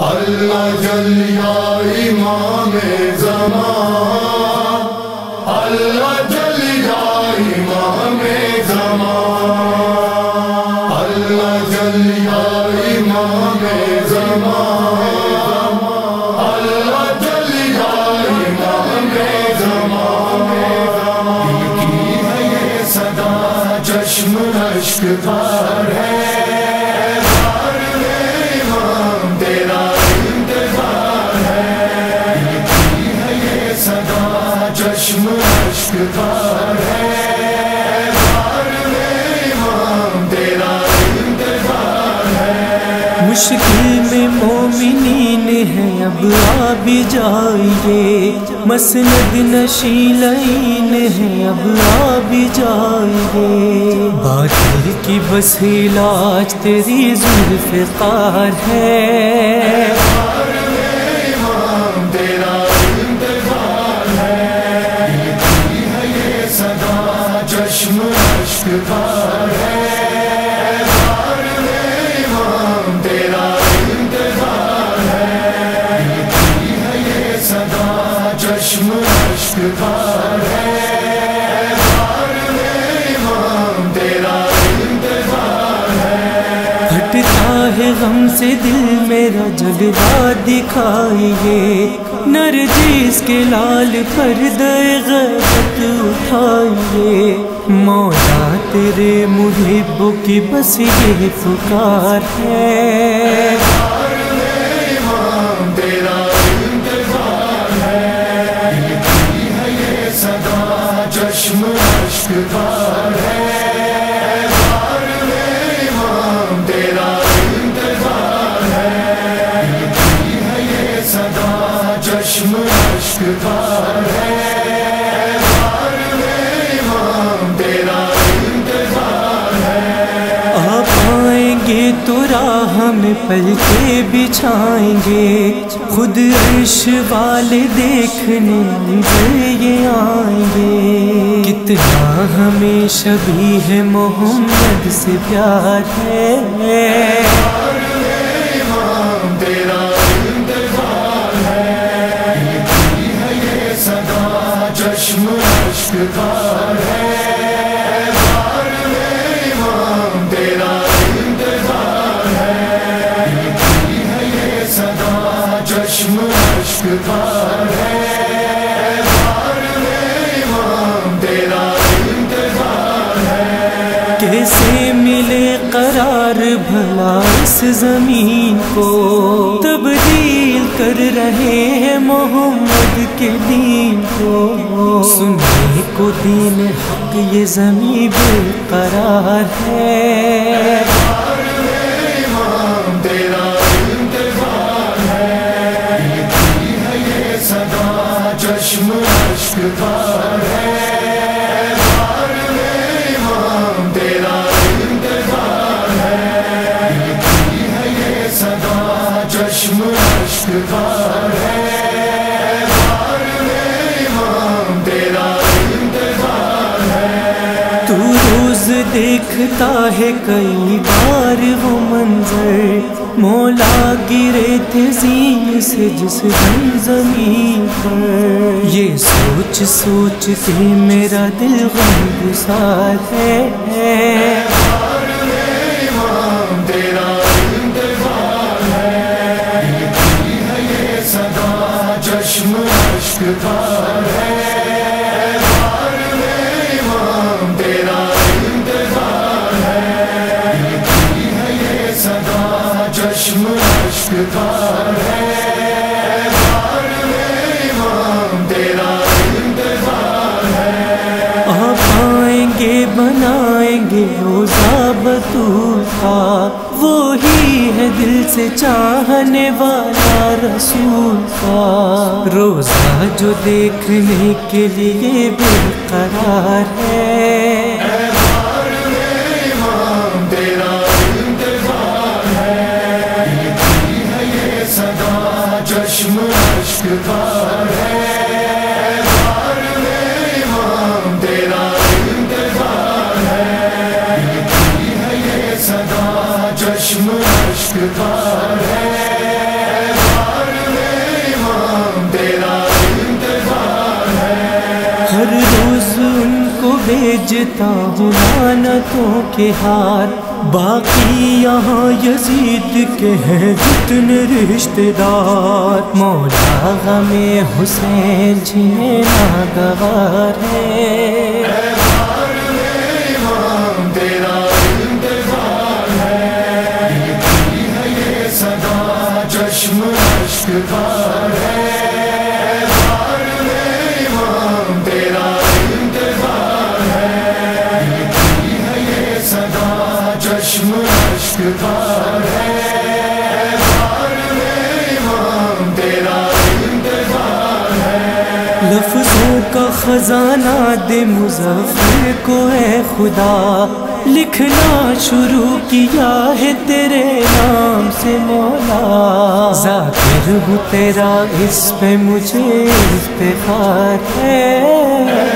اللہ جلیا امام زمان، اللہ جلیا امام زمان، اللہ جلیا امام زمان، اللہ جلیا امام زمان۔ کی ہے یہ صدا، چشم اشک بار ہے۔ چشم اشک بار ہے۔ بار میں امام، تیرا انتظار ہے۔ مشکل میں مومنین ہے اب آ بھی جائیے۔ مسند نشیلین ہے اب آ بھی جائیے۔ باطل کی بس علاج تیری ذوالفقار ہے۔ ہے ہٹتا ہے غم سے دل میرا جلوہ دکھائیے نرجس کے لال پردے غیبت اٹھائیے مولا تیرے محبوں کی بس یہ پکار ہے۔ امام صدا چشم اشک ہے تیرا انتظار ہے۔ آپ آئیں گے تو راہ میں پل کے بچھائیں گے۔ خود عرش والے دیکھنے نظر یہ آئیں گے۔ کتنا ہمیں شبی ہے محمد سے پیار ہے۔ کیسے ملے قرار بھلا اس زمین کو۔ تبدیل کر رہے ہیں محمد کے دین کو۔ سننے کو دین حق، یہ زمین بے قرار ہے امام چشم اشک ہے بار میں امام تیرا انتظار ہے تو روز دیکھتا ہے کئی بار وہ منظر۔ مولا گرے تھے زین سے جس دن زمین پر۔ یہ سوچ سوچ کے میرا دل غم گسار ہے۔ بنائیں گے روزہ بطور وہی ہے دل سے چاہنے والا رسول کا روزہ جو دیکھنے کے لیے بے قرار ہے۔ امام تیرا چشم بار ہے بار میں امام تیرا انتظار ہے۔ ہے یہ صدا چشم ہر روز ان کو بھیجتا ہوں لانتوں کے ہار۔ باقی یہاں یزید کے ہیں جتنے رشتے دار۔ مولا غم حسین جنہیں ناگوار ہے خزانہ دے مظفر کو اے خدا، لکھنا شروع کیا ہے تیرے نام سے مولا۔ ذاکر ہوں تیرا، اس پہ مجھے افتخار ہے۔